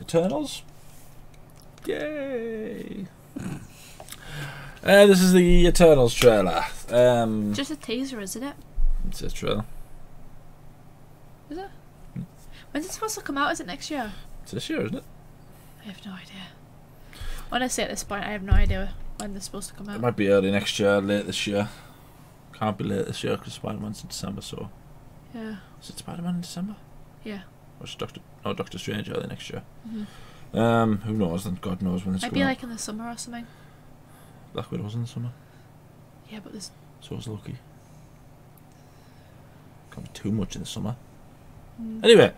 Eternals. Yay! Uh, this is the Eternals trailer. Um, Just a teaser, isn't it? it's a trailer. Is it? When's it supposed to come out? Is it next year? It's this year, isn't it? I have no idea. Honestly, at this point, I have no idea when they're supposed to come out. It might be early next year, late this year. Can't be late this year because Spider Man's in December. So Yeah. is it Spider Man in December? Yeah. Or is Doctor? No, Doctor Strange early next year. Mhm. Um, who knows? Then God knows when it's Might be out. like in the summer or something. Black Widow's in the summer. Yeah, but there's. So is Loki. Can't be too much in the summer. Mm. Anyway,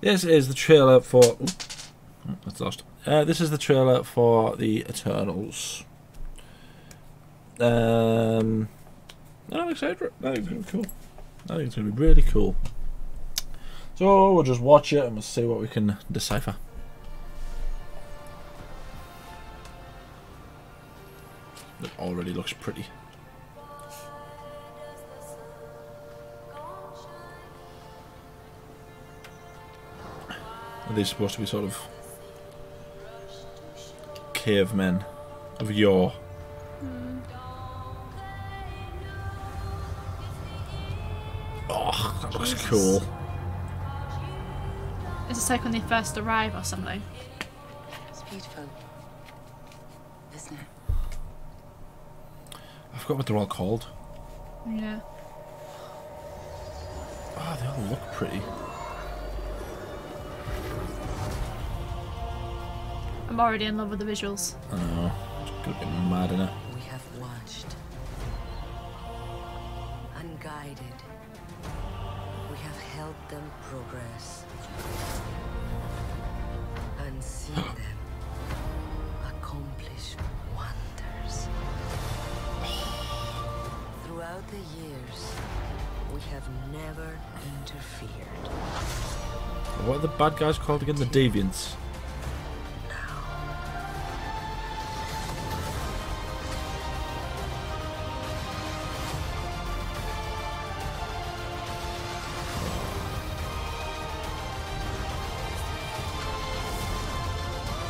this is the trailer for. Oh, that's lost. Uh, this is the trailer for the Eternals. Um, I'm excited for it. I think be cool. I think it's gonna be really cool. So we'll just watch it and we'll see what we can decipher. It already looks pretty. Are they supposed to be sort of cavemen of yore? Oh, looks Jesus. cool. Is this like when they first arrive or something? It's beautiful, isn't it? I forgot what they're all called. Yeah. Oh, they all look pretty. I'm already in love with the visuals. I know. It's gonna be mad in it. Progress and seen them accomplish wonders. Throughout the years, we have never interfered. What are the bad guys called again? The Deviants.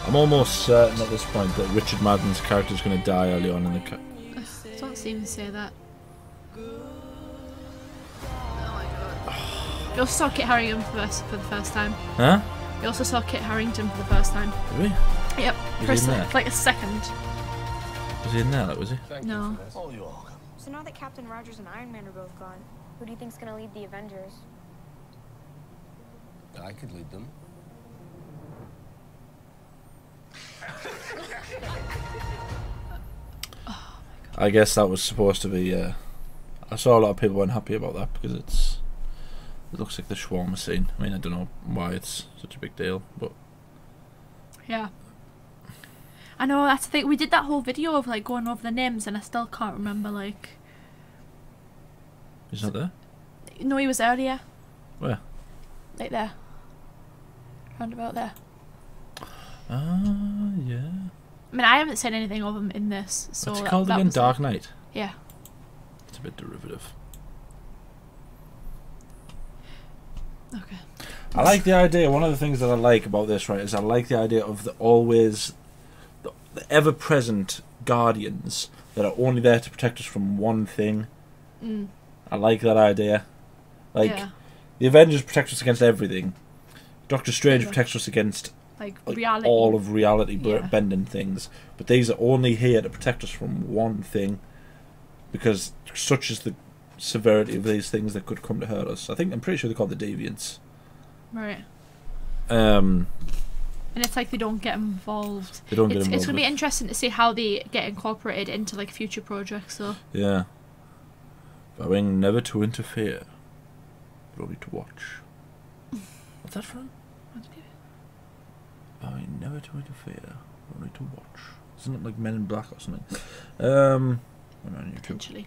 I'm almost certain at this point that Richard Madden's character is going to die early on in the. Ca- Don't even say that. You also saw Kit Harington for the first, for the first time. huh? You also saw Kit Harington for the first time. Did we? Yep. Was For, he in there? for like a second. Was he in there? Like, was he? No. Oh, so now that Captain Rogers and Iron Man are both gone, who do you think's gonna lead the Avengers? I could lead them. I guess that was supposed to be. Uh, I saw a lot of people weren't happy about that because it's. It looks like the shawarma scene. I mean, I don't know why it's such a big deal, but Yeah. I know, that's the thing. We did that whole video of like going over the names and I still can't remember like. he's not there. No, he was earlier. Where? Like there. Round about there. Ah, yeah. I mean, I haven't seen anything of him in this. So What's it that- called that again? Dark Knight. Yeah. It's a bit derivative. Okay. I like the idea. One of the things that I like about this, right, is I like the idea of the always, the, the ever-present guardians that are only there to protect us from one thing. Mm. I like that idea. Like yeah. the Avengers protect us against everything. Doctor Strange Yeah. protects us against Like, like, reality. all of reality yeah. bending things. But these are only here to protect us from one thing, because such is the severity of these things that could come to hurt us. I think I'm pretty sure they're called the Deviants. Right. Um, And it's like they don't get involved. they don't get It's, involved. it's to be interesting to see how they get incorporated into like future projects. So Yeah. Vowing never to interfere, but only to watch. What's that from? Vowing never to interfere, only to watch. Isn't it like Men in Black or something? Um, potentially.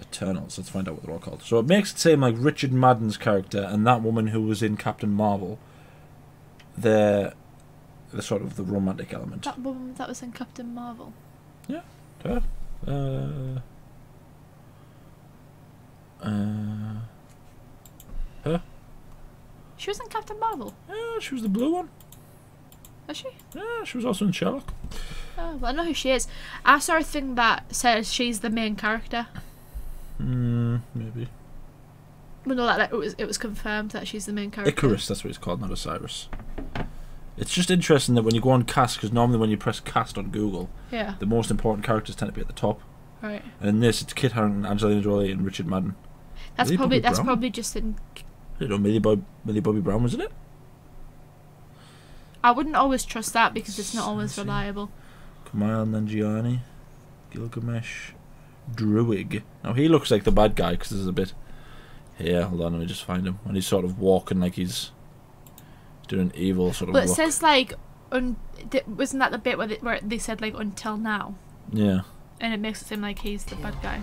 Eternals. Let's find out what they're all called. So it makes it seem like Richard Madden's character and that woman who was in Captain Marvel. They're the sort of the romantic element. That woman that was in Captain Marvel. Yeah, her? Uh, uh, She was in Captain Marvel. Yeah, she was the blue one. Was she? Yeah, she was also in Sherlock. Oh, well, I know who she is. I saw a thing that says she's the main character. Hmm, maybe. Well, no, that, that it was it was confirmed that she's the main character. Ikaris, that's what it's called, not Osiris. It's just interesting that when you go on cast, because normally when you press cast on Google, Yeah. the most important characters tend to be at the top. Right. And in this, it's Kit Harington, Angelina Jolie, and Richard Madden. That's Millie probably Bobby that's Brown? probably just in. I don't know, Millie, Bob, Millie Bobby Brown was in it? I wouldn't always trust that because it's not always reliable. Kumail Nanjiani, Gilgamesh, Druig. Now he looks like the bad guy because there's a bit. Here, hold on, let me just find him. And he's sort of walking like he's doing evil sort of. But it look. says like, un- wasn't that the bit where they, where they said like until now, yeah, and it makes it seem like he's the bad guy.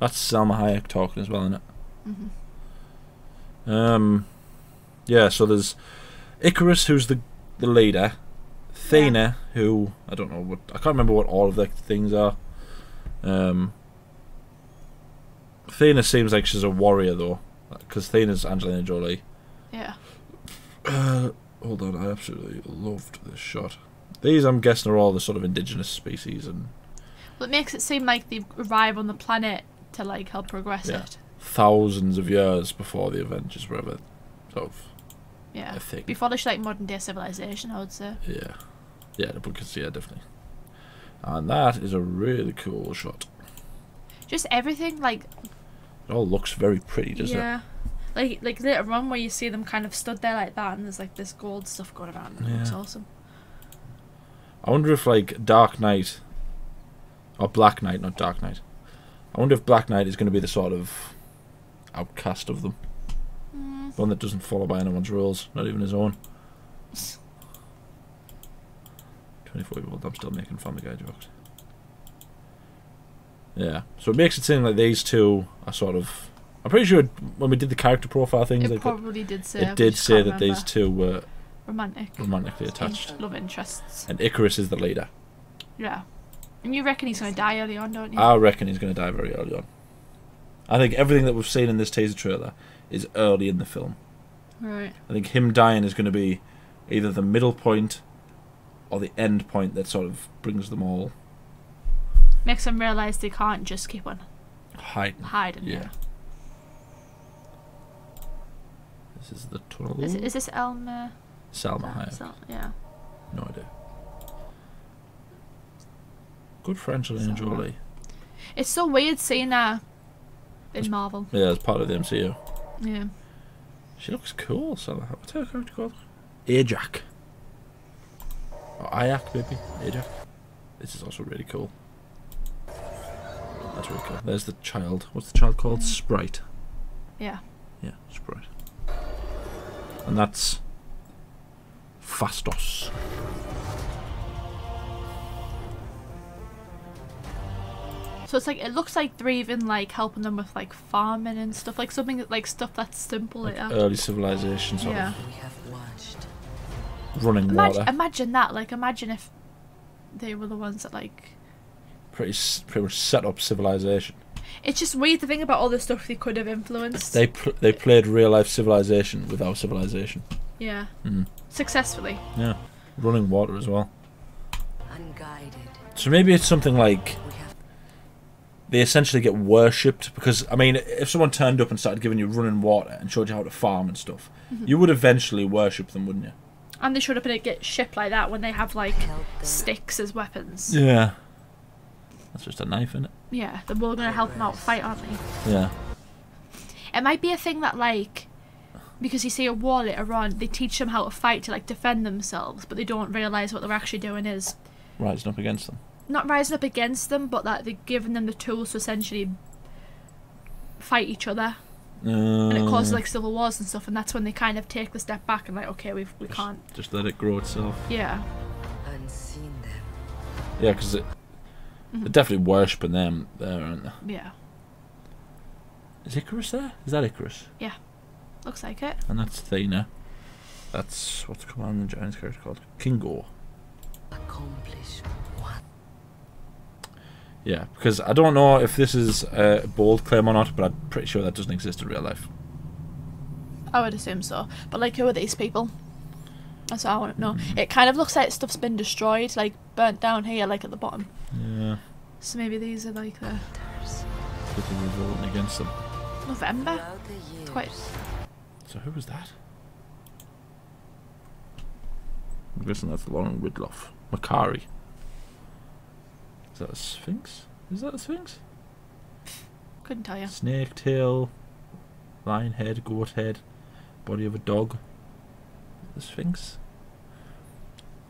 that's Salma Hayek talking as well, isn't it? hmm Um, yeah. So there's Ikaris, who's the the leader. Thena, who I don't know what I can't remember what all of the things are. Um, Thena seems like she's a warrior though, because Thena's Angelina Jolie. Yeah. Uh, hold on, I absolutely loved this shot. These, I'm guessing, are all the sort of indigenous species and Well, it makes it seem like they arrive on the planet to like help progress Yeah. it. thousands of years before the Avengers were ever sort of Yeah. a thing. Before there's like modern day civilization, I would say. Yeah, yeah, because yeah, definitely. And that is a really cool shot. Just everything like It all looks very pretty, doesn't it? yeah. Like like later on where you see them kind of stood there like that and there's like this gold stuff going around. It looks awesome. I wonder if like Dark Knight or Black Knight, not Dark Knight. I wonder if Black Knight is going to be the sort of outcast of them. One that doesn't follow by anyone's rules, not even his own. Twenty-four year old, I'm still making Family Guy jokes. Yeah, so it makes it seem like these two are sort of. I'm pretty sure when we did the character profile things, It like that, probably did say. It did say can't that these two were romantic romantically attached, love interests. and Ikaris is the leader. Yeah. And you reckon he's gonna die early on, don't you? I reckon he's going to die very early on. I think everything that we've seen in this teaser trailer is early in the film. right. I think him dying is going to be either the middle point or the end point that sort of brings them all Makes them realise they can't just keep on hiding. hiding. Yeah. This is the tunnel. Is, is this Elmer? Salma Hayek. Sal- yeah. No idea. Good for Angelina. Jolie. It's so weird seeing her in Marvel. Yeah, it's part of the MCU. Yeah. She looks cool, Salma. Hayek. What's her character called? Ajak. Or Ayak, maybe? Ajak. This is also really cool. That's really cool. There's the child. What's the child called? Mm. Sprite. Yeah. Yeah, Sprite. And that's Phastos. So it's like it looks like they're even like helping them with like farming and stuff, like something that- like stuff that's simple like, Like early civilization sort Yeah. We have watched. of running Imagine, water. imagine that. Like imagine if they were the ones that like. Pretty, pretty much set up civilization. It's just weird to think about all the stuff they could have influenced. They pl- they played real life civilization with our civilization. yeah. Mm. Successfully. Yeah, running water as well. Unguided. So maybe it's something like We have they essentially get worshipped because I mean, if someone turned up and started giving you running water and showed you how to farm and stuff, Mm-hmm. you would eventually worship them, wouldn't you? And they should have been get shipped like that when they have like sticks as weapons. Yeah. That's just a knife, isn't it? Yeah, they're all gonna help them out fight, aren't they? Yeah. It might be a thing that like because you see a war later on, they teach them how to fight to like defend themselves, but they don't realise what they're actually doing is Rising up against them. Not rising up against them, but that they're giving them the tools to essentially fight each other, Uh, and it causes like civil wars and stuff. And that's when they kind of take the step back and like, okay, we we just, can't. just let it grow itself. Yeah, Unseen them. Yeah, because it, they're definitely worshipping them there, aren't they? yeah, Is Ikaris there? Is that Ikaris? Yeah. Looks like it. And that's Thena. That's what's Kumail Nanjiani's character called? Kingo. Accomplish what? Yeah, because I don't know if this is a bold claim or not, but I'm pretty sure that doesn't exist in real life. I would assume so. But like, who are these people? That's what I want to know. Hmm. It kind of looks like stuff's been destroyed, like burnt down here, like at the bottom. Yeah. So maybe these are like the People revolting against them. November. Years, quite- So who was that? I'm guessing that's Lauren Ridloff. Makkari. Is that a sphinx? Is that a sphinx? Couldn't tell you. Snake tail, lion head, goat head, body of a dog. The sphinx.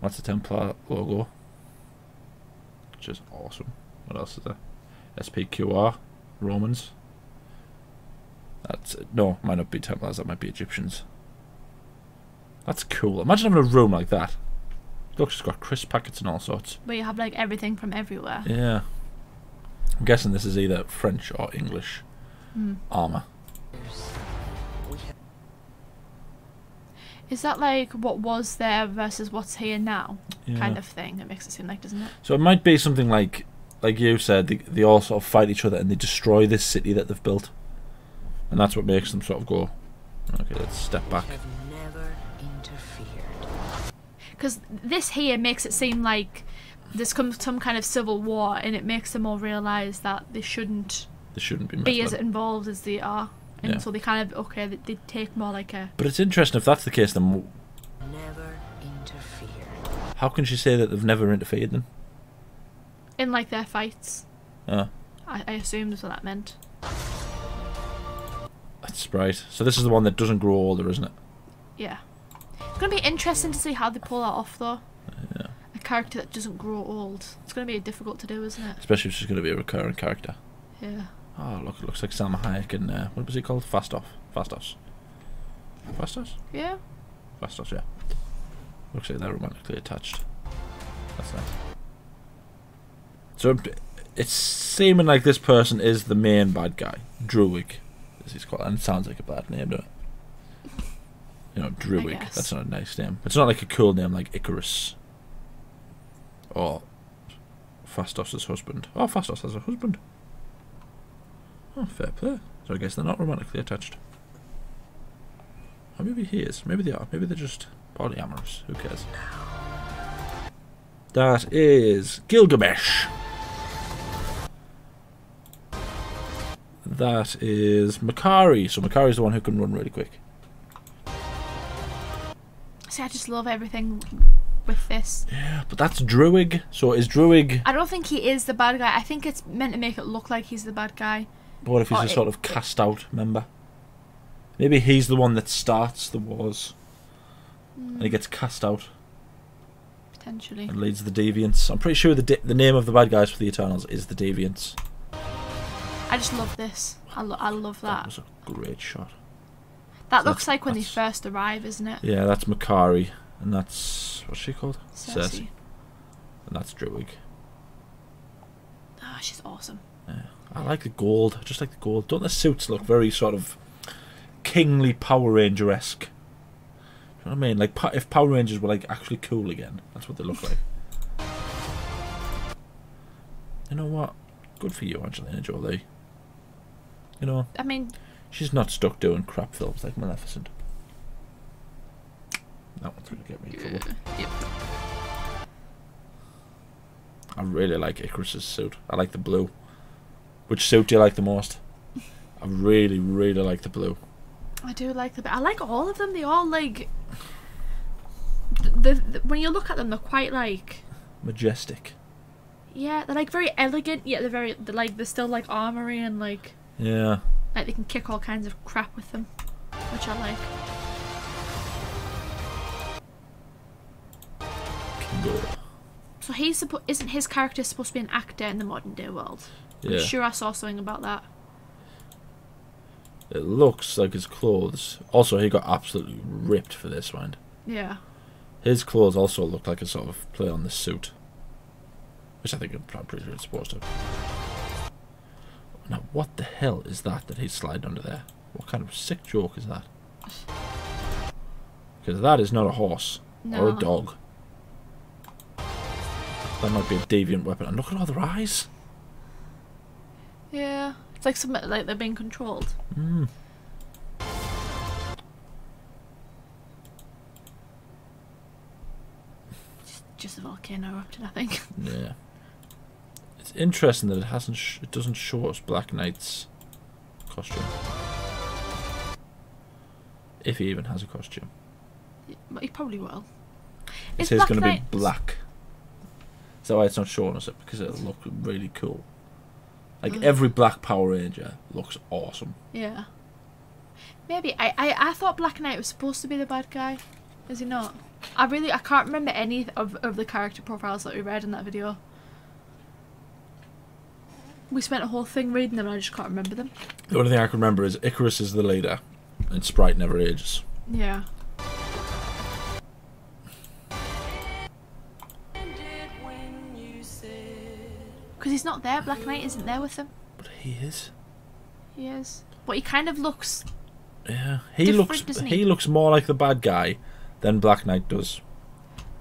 That's the Templar logo. Which is awesome. What else is there? SPQR, Romans. That's no, might not be Templars. That might be Egyptians. That's cool. Imagine having a room like that. Look, it's got crisp packets and all sorts. Where you have like everything from everywhere. Yeah. I'm guessing this is either French or English Hmm. armor. Is that like what was there versus what's here now? Yeah. Kind of thing. It makes it seem like, doesn't it? So it might be something like, like you said, they, they all sort of fight each other and they destroy this city that they've built, and that's what makes them sort of go. Okay, let's step back. Have never interfered. Because this here makes it seem like there's come some kind of civil war, and it makes them all realise that they shouldn't They shouldn't be. be as involved as they are, and Yeah. so they kind of okay, they, they take more like a But it's interesting if that's the case. Then w- Never interfered. how can she say that they've never interfered? Then, in like their fights. uh, I, I assumed that's what that meant. that's right. So this is the one that doesn't grow older, isn't it? Yeah. It's gonna be interesting to see how they pull that off, though. Yeah. A character that doesn't grow old. It's gonna be difficult to do, isn't it? Especially if she's going to be a recurring character. Yeah. Oh, look, it looks like Salma Hayek and uh, what was he called? Fastoff. Phastos. Phastos. Yeah. Phastos, yeah. Looks like they're romantically attached. That's nice. So it's seeming like this person is the main bad guy, Druig, as he's called, and it sounds like a bad name, doesn't it? You know, Druig. That's not a nice name. It's not like a cool name like Ikaris or Phastos' husband. Oh, Phastos has a husband. Oh, fair play. So I guess they're not romantically attached. Or maybe he is. Maybe they are. Maybe they're just polyamorous. Who cares? That is Gilgamesh. That is Makkari. So Makkari's the one who can run really quick. See, I just love everything with this. Yeah, but that's Druig. So is Druig. I don't think he is the bad guy. I think it's meant to make it look like he's the bad guy. But What if he's Oh, a sort of cast out member? Maybe he's the one that starts the wars. And he hmm. gets cast out Potentially. and leads the Deviants. I'm pretty sure the the name of the bad guys for the Eternals is the Deviants. I just love this. I, lo- I love That that. was a great shot. That so looks like when they first arrive, isn't it? Yeah, that's Makkari. And that's. What's she called? Sersi. And that's Druig. Oh, ah, she's awesome. Yeah. I like the gold. I just like the gold. Don't the suits look very sort of kingly Power Ranger esque? You know what I mean? Like if Power Rangers were like actually cool again, that's what they look like. You know what? Good for you, Angelina Jolie. You know, I mean, she's not stuck doing crap films like Maleficent. That one's gonna get me in trouble. yep. I really like Ikaris's suit. I like the blue. Which suit do you like the most? I really, really like the blue. I do like the. I like all of them. They all like. The, the when you look at them, they're quite like. Majestic. Yeah, they're like very elegant. Yet they're very they're like they're still like armory and like Yeah. Like they can kick all kinds of crap with them, which I like. So he's isn't his character supposed to be an actor in the modern day world? Yeah. I'm sure I saw something about that. It looks like his clothes. Also, he got absolutely ripped for this one. Yeah. His clothes also look like a sort of play on the suit. Which I think I'm I'm pretty sure it's supposed to. Now, what the hell is that that he's sliding under there? What kind of sick joke is that? Because that is not a horse. No. Or a dog. That might be a deviant weapon. And look at all their eyes. Yeah. It's like some, like they're being controlled. Mm. Just, just a volcano erupted, I think. Yeah. It's interesting that it hasn't. Sh- it doesn't show us Black Knight's costume. If he even has a costume, he probably will. it Is says Black going to be black. Is that why it's not showing us it? Because it'll look really cool. Like every Black Power Ranger looks awesome. Yeah. Maybe I, I I thought Black Knight was supposed to be the bad guy. Is he not? I really I can't remember any of of the character profiles that we read in that video. We spent a whole thing reading them and I just can't remember them. The only thing I can remember is Ikaris is the leader, and Sprite never ages. Yeah. Because he's not there. Black Knight isn't there with them. But he is. He is. But he kind of looks. Yeah, he looks. He? he? looks more like the bad guy than Black Knight does.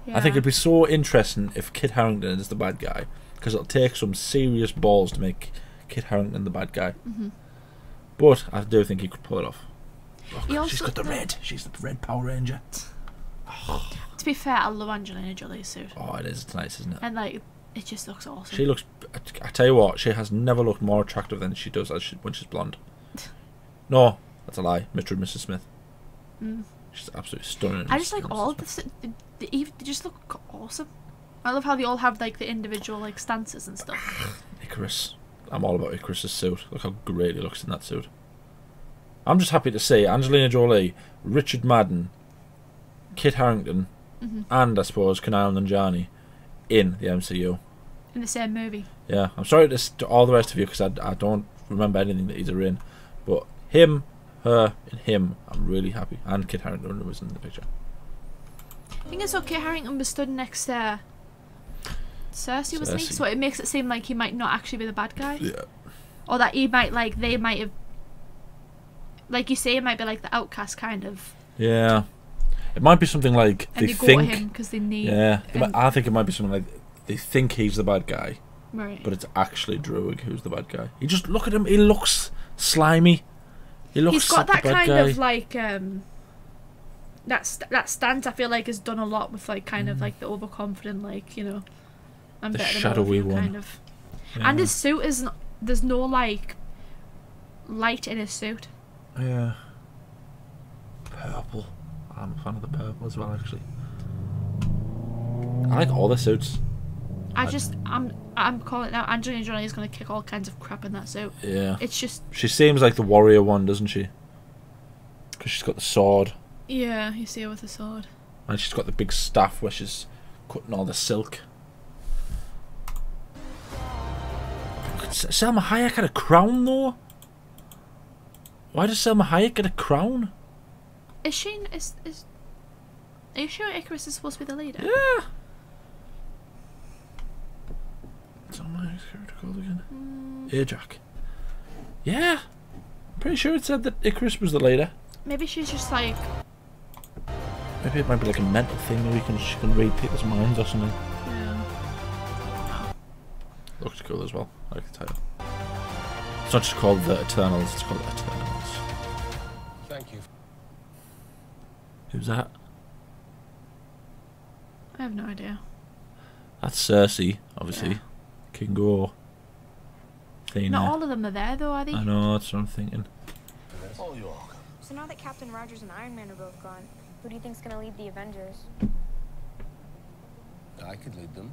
Yeah. I think it'd be so interesting if Kit Harington is the bad guy, because it'll take some serious balls to make Kit Harington the bad guy. Mhm. But I do think he could pull it off. Oh, God, she's got the red. She's the red Power Ranger. To be fair, I love Angelina Jolie's suit. Oh, it is. It's nice, isn't it? And like, it just looks awesome. She looks. I, tell you what, she has never looked more attractive than she does as she, when she's blonde. No, that's a lie. Mr. and Mrs. Smith. Mm. She's absolutely stunning. I just like all the, the, the they just look awesome. I love how they all have like the individual like stances and stuff. Ikaris. I'm all about Ikaris's suit. Look how great he looks in that suit. I'm just happy to see Angelina Jolie, Richard Madden, Kit Harington, Mhm. and I suppose Kumail Nanjiani in the MCU. In the same movie. Yeah, I'm sorry to, to all the rest of you because I, I don't remember anything that either in, but him, her, and him, I'm really happy. And Kit Harington was in the picture. I think it's okay. Harington was stood next to Sersi, wasn't he? So it makes it seem like he might not actually be the bad guy, Yeah. or that he might like they might have, like you say, it might be like the outcast kind of, Yeah. It might be something like and they they, go think. him because they need. Yeah, it mi- I think it might be something like they think he's the bad guy, Right. but it's actually Druig who's the bad guy. He just look at him. He looks slimy. He looks He's got like that kind guy. of like um. That st- that stance I feel like has done a lot with like kind of like the overconfident like you know, I'm. The better than all of shadowy you one. kind of. yeah. And his suit is not, there's no like light in his suit. yeah, purple. I'm a fan of the purple as well, actually. I like all the suits. I I- just I'm I'm calling it now. Angelina Jolie is gonna kick all kinds of crap in that suit. Yeah, It's just she seems like the warrior one, doesn't she? Because she's got the sword yeah, you see her with the sword. and she's got the big staff where she's cutting all the silk. Salma Hayek had a crown though. Why does Salma Hayek get a crown? Is she is is? Are you sure Ikaris is supposed to be the leader? Yeah. Salma Hayek's character called again? Mm. Yeah. Pretty sure it said that Ikaris was the leader. maybe she's just like Maybe it might be like a mental thing where you can she can read people's minds or something. Yeah. Looks cool as well. I like the title. It's not just called the Eternals, it's called Eternals. Thank you. Who's that? I have no idea. That's Sersi, obviously. Yeah. Gore. Athena. Not all of them are there though, are they? I know, that's what I'm thinking. Oh, you're welcome. So now that Captain Rogers and Iron Man are both gone, who do you think's gonna lead the Avengers? I could lead them.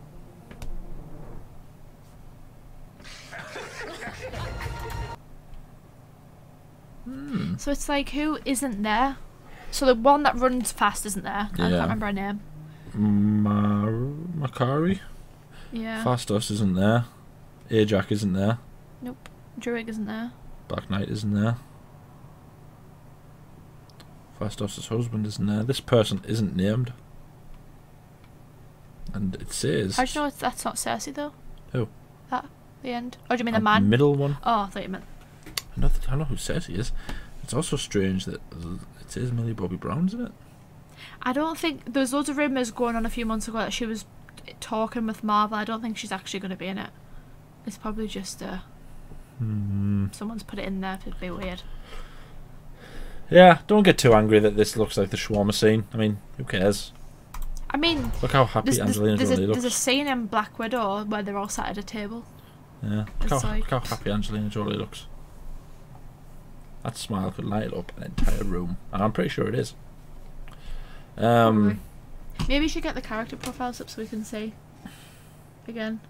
Hmm. So it's like who isn't there? So the one that runs fast isn't there. I can't remember her name. Mar- Makkari? Yeah. Phastos isn't there. Ajak isn't there. Nope. Druig isn't there. Black Knight isn't there. Phastos' husband isn't there. This person isn't named. And it says. How do you know that's not Sersi though? Who? That the end. Or do you mean the man? middle one. oh, I thought you meant. I don't know who says he is. It's also strange that it says Millie Bobby Brown's in it. I don't think there was loads of rumors going on a few months ago that she was talking with Marvel. I don't think she's actually going to be in it. It's probably just uh, Hmm. someone's put it in there to be weird. Yeah, don't get too angry that this looks like the shawarma scene. I mean, who cares? I mean, Look how happy there's, there's, Angelina there's, a, Jolie there's a scene in Black Widow where they're all sat at a table. Yeah. Look how, like- look how happy Angelina Jolie looks. That smile could light up an entire room, and I'm pretty sure it is. Um, Maybe you should get the character profiles up so we can see. Again.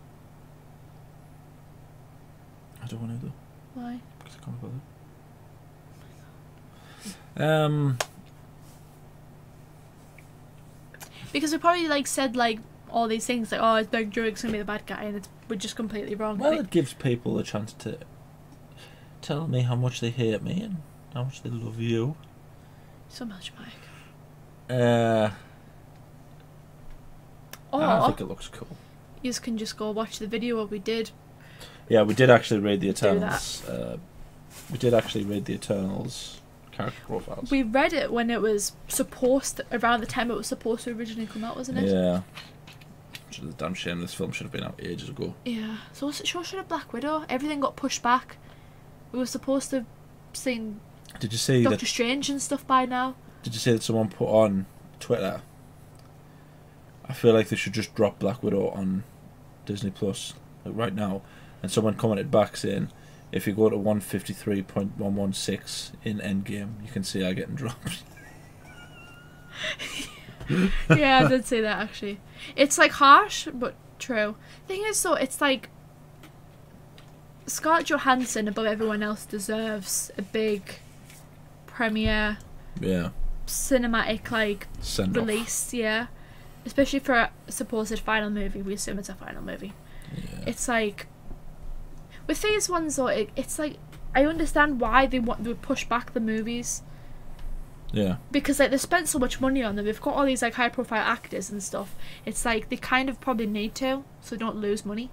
I don't want to do Why? because I can't bother. Um, Because we probably like said like all these things like oh it's Doug Druig's gonna be the bad guy and it's we're just completely wrong. well, Like, it gives people a chance to tell me how much they hate me and how much they love you. so much, Mike. Uh, I think it looks cool. you can just go watch the video what we did. Yeah, we did actually read the Eternals. Uh, we did actually read the Eternals character profiles. We read it when it was supposed around the time it was supposed to originally come out, wasn't it? Yeah. Which is a damn shame. This film should have been out ages ago. Yeah. So was it sure should have Black Widow? Everything got pushed back. We were supposed to have seen Did you see Doctor that? Strange and stuff by now. Did you see that someone put on Twitter? I feel like they should just drop Black Widow on Disney Plus like right now, and someone commented back saying, "If you go to one fifty three point one one six in Endgame, you can see her getting dropped." yeah, I did say that actually. It's like harsh, but true. Thing is, though, it's like Scarlett Johansson above everyone else deserves a big premiere yeah, cinematic like send off. release. Yeah, especially for a supposed final movie. We assume it's a final movie. Yeah. It's like with these ones though, it, it's like I understand why they want to push back the movies yeah, because like they spent so much money on them. They've got all these like high profile actors and stuff. It's like they kind of probably need to so they don't lose money.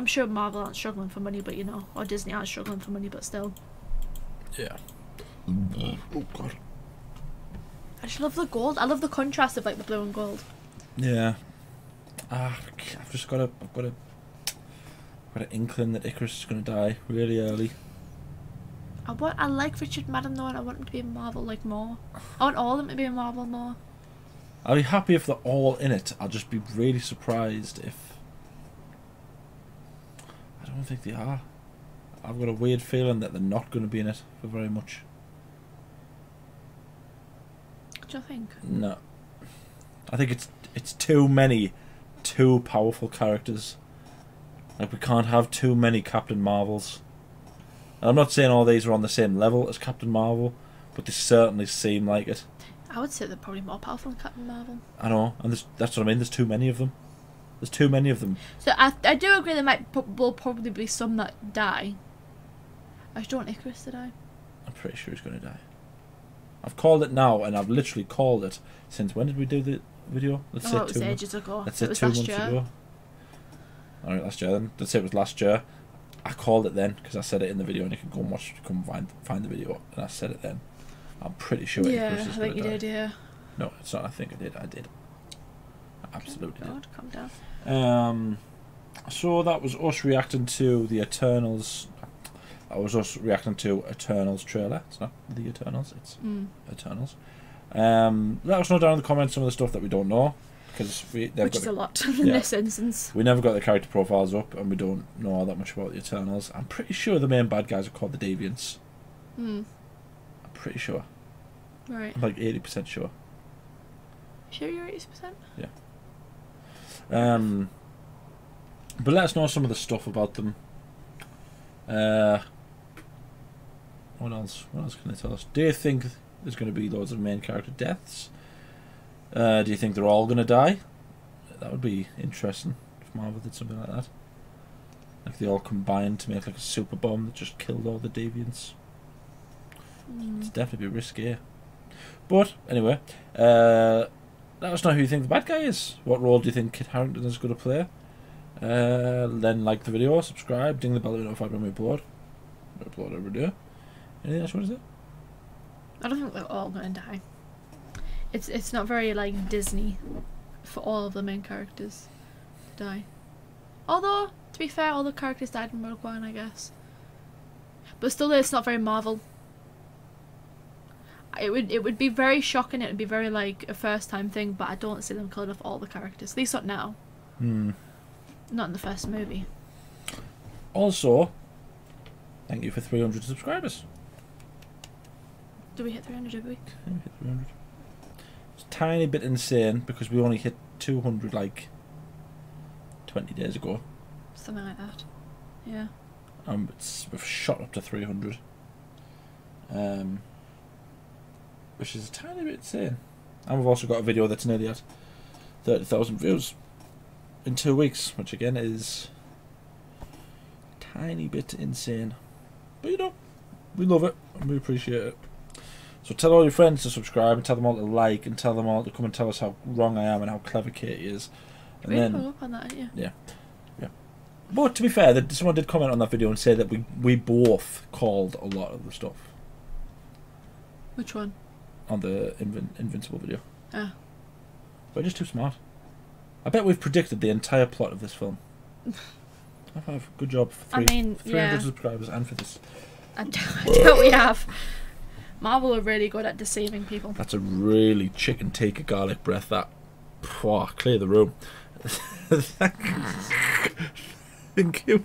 I'm sure Marvel aren't struggling for money, but you know, or Disney aren't struggling for money, but still. yeah. Oh god. I just love the gold. I love the contrast of like the blue and gold. Yeah. Ah, I've just got a, I've got a, got an inkling that Ikaris is going to die really early. I want. I like Richard Madden though, and I want him to be in Marvel like more. I want all of them to be in Marvel more. I'll be happy if they're all in it. I'll just be really surprised if. I don't think they are. I've got a weird feeling that they're not going to be in it for very much. What do you think? No. I think it's it's too many, too powerful characters. Like we can't have too many Captain Marvels. And I'm not saying all these are on the same level as Captain Marvel, but they certainly seem like it. I would say they're probably more powerful than Captain Marvel. I don't know, and that's what I mean. There's too many of them. There's too many of them. So I, I do agree there might will probably be some that die. I just don't want Ikaris to die. I'm pretty sure he's going to die. I've called it now, and I've literally called it since when did we do the video? Let's oh, say it was two months. ages ago. Let's it say two last months year. ago. All right, last year then. Let's say it was last year. I called it then because I said it in the video, and you can go and watch, come find find the video, and I said it then. I'm pretty sure. Yeah, Ikaris I is think you gonna did. die. Yeah. No, it's not. I think I did. I did. Absolutely God, calm down. Um, so that was us reacting to the Eternals. That was us reacting to Eternals trailer. It's not the Eternals. It's Mm. Eternals. Um, let us know down in the comments some of the stuff that we don't know because we Which got is the- a lot in yeah. this instance. we never got the character profiles up and we don't know all that much about the Eternals. I'm pretty sure the main bad guys are called the Deviants. Hmm. I'm pretty sure. Right. I'm like 80% sure. Sure you're eighty percent? Um, but let us know some of the stuff about them. Uh, what else? What else can they tell us? Do you think there's going to be loads of main character deaths? Uh, do you think they're all going to die? That would be interesting if Marvel did something like that. Like they all combined to make like a super bomb that just killed all the deviants. Mm. It's definitely risky. But anyway, uh, let us know who you think the bad guy is. What role do you think Kit Harington is going to play? Uh, then like the video, subscribe, ding the bell to be notified when we upload. We upload every day. Anything else you want to say? I don't think they're all gonna die. It's it's not very like Disney for all of the main characters to die. Although, to be fair, all the characters died in Rogue One, I guess. But still, it's not very Marvel. It would it would be very shocking. It would be very like a first time thing, but I don't see them killing off all the characters. At least not now. Hmm. Not in the first movie. Also, thank you for 300 subscribers. Do we hit 300 every week? Yeah, we hit 300. It's a tiny bit insane because we only hit 200 like 20 days ago. Something like that. Yeah. Um, it's, we've shot up to 300. Um, which is a tiny bit insane. And we've also got a video that's nearly at 30,000 views in two weeks, which again is tiny bit insane. But you know, we love it and we appreciate it. So tell all your friends to subscribe and tell them all to like and tell them all to come and tell us how wrong I am and how clever Katie is. And Really then up on that, aren't you? but to be fair, that someone did comment on that video and say that we we both called a lot of the stuff Which one? On the Invin- Invincible video. Ah. We're just too smart. I bet we've predicted the entire plot of this film. High five. Good job for I three, mean, 300 yeah. subscribers and for this. I d- I doubt we have. Marvel are really good at deceiving people. That's a really chicken tikka garlic breath. That, Pwah, clear the room. Thank you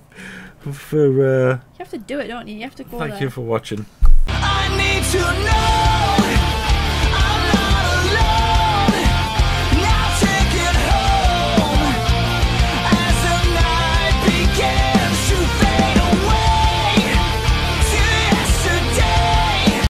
for uh, You have to do it, don't you? You have to go thank there. you for watching.